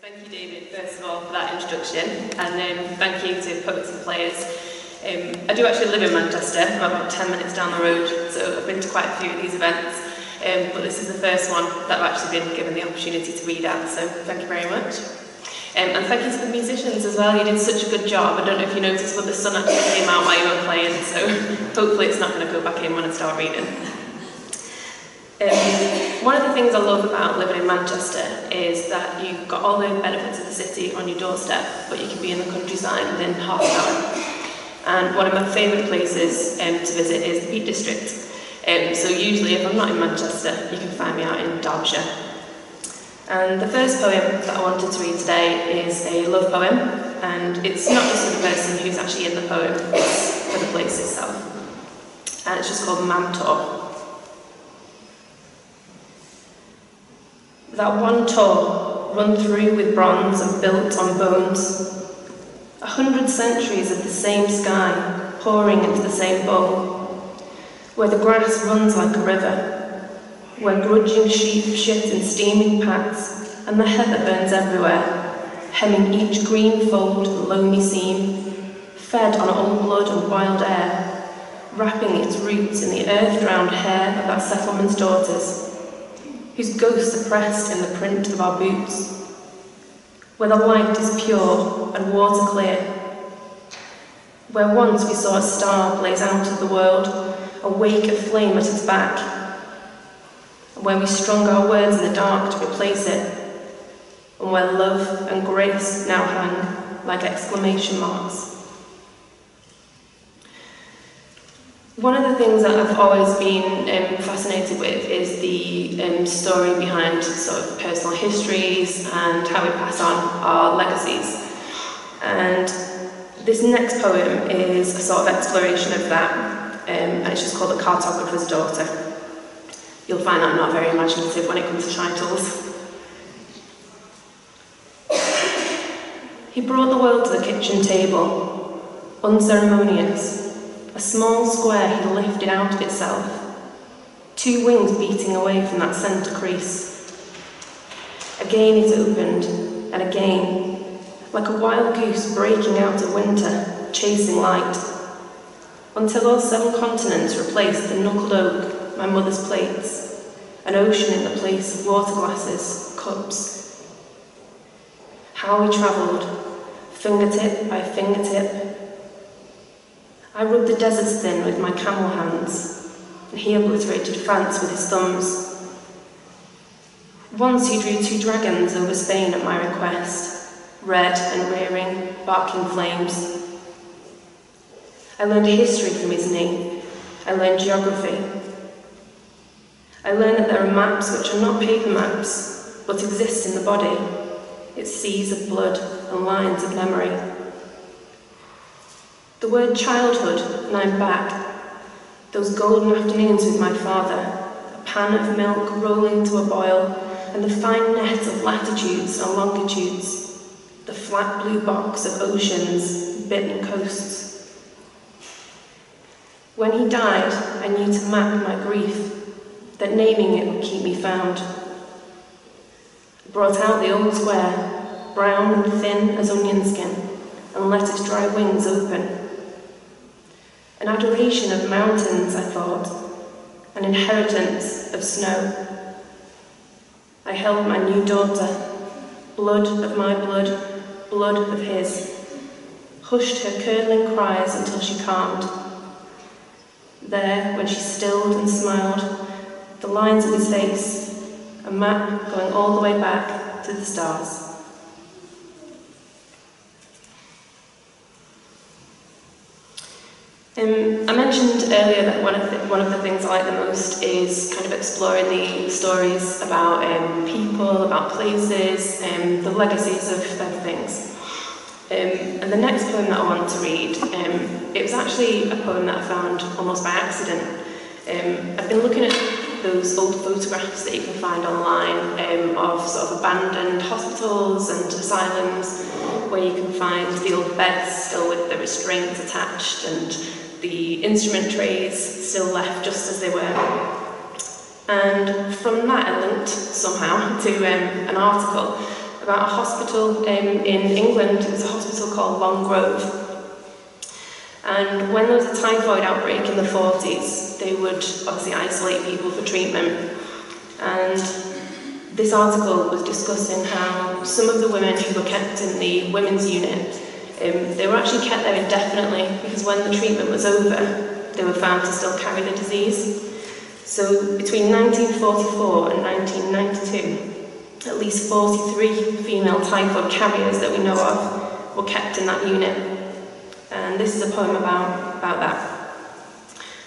Thank you, David, first of all, for that introduction, and um, thank you to Poets and Players. Um, I do actually live in Manchester, I'm about 10 minutes down the road, so I've been to quite a few of these events, um, but this is the first one that I've actually been given the opportunity to read at, so thank you very much. Um, and thank you to the musicians as well, you did such a good job. I don't know if you noticed, but the sun actually came out while you were playing, so hopefully it's not going to go back in when I start reading. Um, one of the things I love about living in Manchester is that you've got all the benefits of the city on your doorstep, but you can be in the countryside within half an hour. And one of my favourite places um, to visit is the Peak District. Um, so usually if I'm not in Manchester, you can find me out in Derbyshire. And the first poem that I wanted to read today is a love poem, and it's not just for the person who's actually in the poem, it's for the place itself. And it's just called Mam That one tall, run through with bronze and built on bones. A hundred centuries of the same sky, pouring into the same bowl. Where the grass runs like a river. Where grudging sheep shit in steaming pats, and the heather burns everywhere, hemming each green fold and loamy seam, fed on old blood and wild air, wrapping its roots in the earth-drowned hair of that settlement's daughters whose ghosts are pressed in the print of our boots, where the light is pure and water clear, where once we saw a star blaze out of the world, a wake of flame at its back, and where we strung our words in the dark to replace it, and where love and grace now hang like exclamation marks. One of the things that I've always been um, fascinated with is the um, story behind sort of personal histories and how we pass on our legacies. And this next poem is a sort of exploration of that, um, and it's just called The Cartographer's Daughter. You'll find that I'm not very imaginative when it comes to titles. He brought the world to the kitchen table, unceremonious, a small square he lifted out of itself, two wings beating away from that centre crease. Again it opened, and again, like a wild goose breaking out of winter, chasing light, until all seven continents replaced the knuckled oak, my mother's plates, an ocean in the place of water glasses, cups. How we travelled, fingertip by fingertip, I rubbed the deserts thin with my camel hands, and he obliterated France with his thumbs. Once he drew two dragons over Spain at my request, red and rearing, barking flames. I learned history from his knee. I learned geography. I learned that there are maps which are not paper maps, but exist in the body. It's seas of blood and lines of memory. Word childhood, and I'm back. Those golden afternoons with my father, a pan of milk rolling to a boil, and the fine net of latitudes and longitudes, the flat blue box of oceans, bitten coasts. When he died, I knew to map my grief, that naming it would keep me found. I brought out the old square, brown and thin as onion skin, and let its dry wings open. An adoration of mountains, I thought, an inheritance of snow. I held my new daughter, blood of my blood, blood of his, hushed her curdling cries until she calmed. There, when she stilled and smiled, the lines of his face, a map going all the way back to the stars. Um, I mentioned earlier that one of, the, one of the things I like the most is kind of exploring the stories about um, people, about places, um, the legacies of, of things. Um, and the next poem that I want to read, um, it was actually a poem that I found almost by accident. Um, I've been looking at those old photographs that you can find online um, of sort of abandoned hospitals and asylums where you can find the old beds still with the restraints attached and the instrument trays still left just as they were. And from that I linked somehow to um, an article about a hospital um, in England. It was a hospital called Long Grove. And when there was a typhoid outbreak in the 40s, they would obviously isolate people for treatment. And this article was discussing how some of the women who were kept in the women's unit, um, they were actually kept there indefinitely because when the treatment was over, they were found to still carry the disease. So between 1944 and 1992, at least 43 female typhoid carriers that we know of were kept in that unit. And this is a poem about, about that.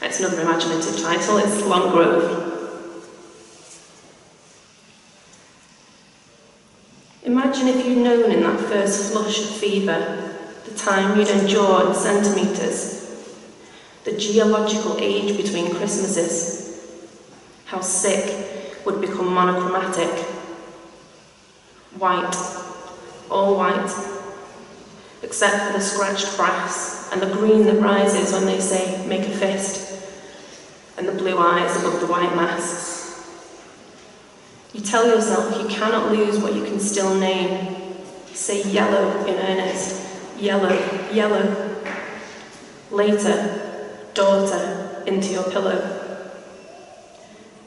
It's another imaginative title, it's Long Grove. Imagine if you'd known in that first flush of fever time you'd endure in centimetres, the geological age between Christmases, how sick would become monochromatic, white, all white, except for the scratched brass and the green that rises when they say, make a fist, and the blue eyes above the white masks. You tell yourself you cannot lose what you can still name. Say yellow in earnest. Yellow, yellow. Later, daughter, into your pillow.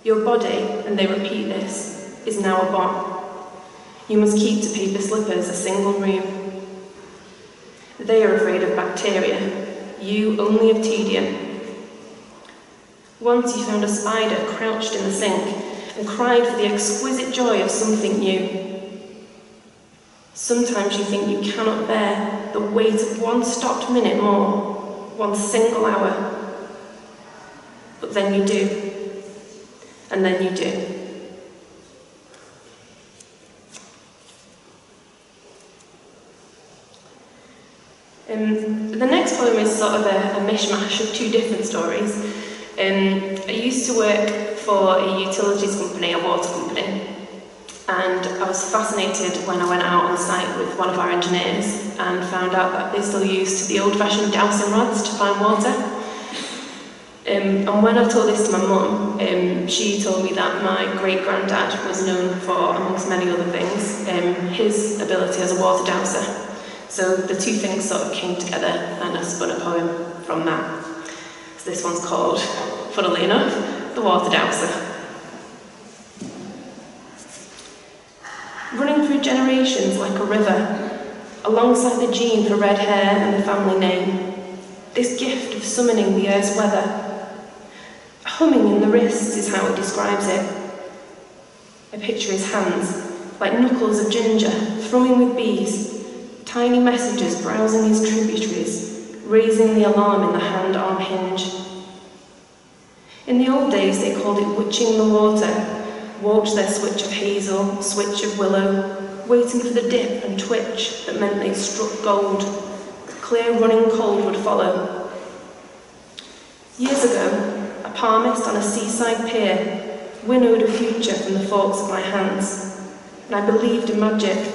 Your body, and they repeat this, is now a bomb. You must keep to paper slippers a single room. They are afraid of bacteria, you only of tedium. Once you found a spider crouched in the sink and cried for the exquisite joy of something new. Sometimes you think you cannot bear the weight of one stopped minute more, one single hour. But then you do. And then you do. Um, the next poem is sort of a, a mishmash of two different stories. Um, I used to work for a utilities company, a water company, and I was fascinated when I went out on site with one of our engineers and found out that they still used the old-fashioned dowsing rods to find water. Um, and when I told this to my mum, um, she told me that my great-granddad was known for, amongst many other things, um, his ability as a water dowser. So the two things sort of came together and I spun a poem from that. So this one's called, funnily enough, The Water Dowser. Running through generations like a river, alongside the gene for red hair and the family name, this gift of summoning the earth's weather. Humming in the wrists is how it describes it. I picture his hands, like knuckles of ginger, thrumming with bees, tiny messages browsing his tributaries, raising the alarm in the hand-arm hinge. In the old days they called it witching the water, walked their switch of hazel, switch of willow, waiting for the dip and twitch that meant they struck gold. The clear running cold would follow. Years ago, a palmist on a seaside pier winnowed a future from the forks of my hands, and I believed in magic.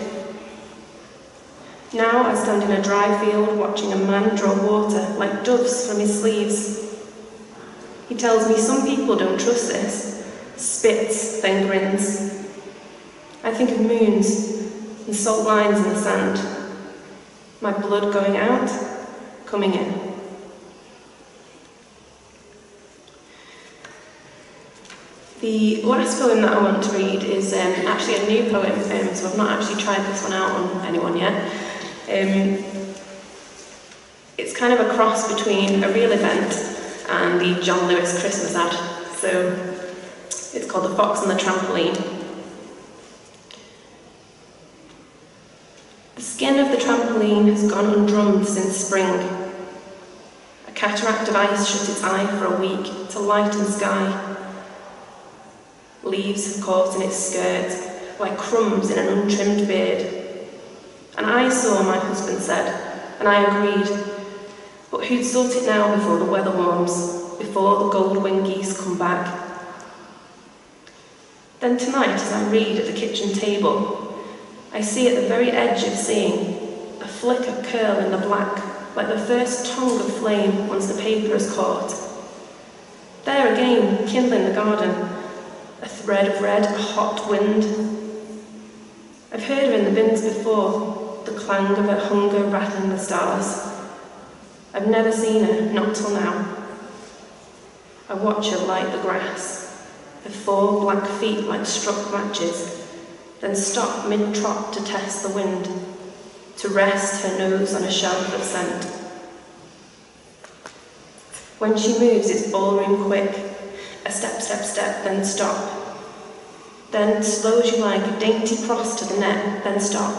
Now I stand in a dry field watching a man draw water like doves from his sleeves. He tells me some people don't trust this, spits, then grins. I think of moons and salt lines in the sand, my blood going out, coming in. The last poem that I want to read is um, actually a new poem, um, so I've not actually tried this one out on anyone yet. Um, it's kind of a cross between a real event and the John Lewis Christmas ad. So it's called The Fox and the Trampoline. Skin of the trampoline has gone undrummed since spring. A cataract of ice shut its eye for a week to light and sky. Leaves have caught in its skirt like crumbs in an untrimmed beard. And I saw, my husband said, and I agreed. But who'd sort it now before the weather warms, before the gold winged geese come back? Then tonight, as I read at the kitchen table, I see at the very edge of seeing a flicker curl in the black, like the first tongue of flame once the paper is caught. There again, kindling the garden, a thread of red, a hot wind, I've heard her in the bins before, the clang of her hunger rattling the stars. I've never seen her, not till now. I watch her light the grass, her four black feet like struck matches, then stop mid-trot to test the wind, to rest her nose on a shelf of scent. When she moves, it's ballroom quick, a step, step, step, then stop. Then slows you like a dainty cross to the net, then stop.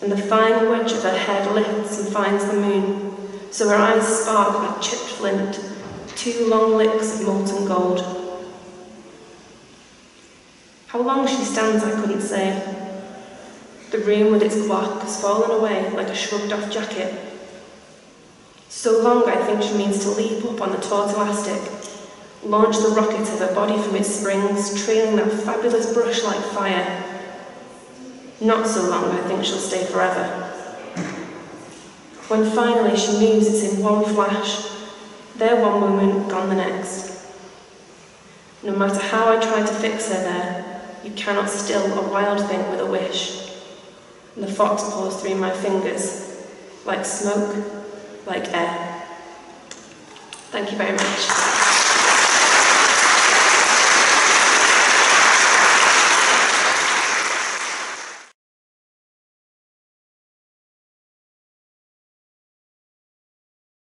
And the fine wedge of her head lifts and finds the moon, so her eyes spark like chipped flint, two long licks of molten gold. How long she stands, I couldn't say. The room with its clock has fallen away like a shrugged off jacket. So long, I think she means to leap up on the taut elastic, launch the rocket of her body from its springs, trailing that fabulous brush like fire. Not so long, I think she'll stay forever. When finally she moves, it's in one flash. There one moment, gone the next. No matter how I try to fix her there, you cannot still a wild thing with a wish. And the fox paws through my fingers, like smoke, like air. Thank you very much.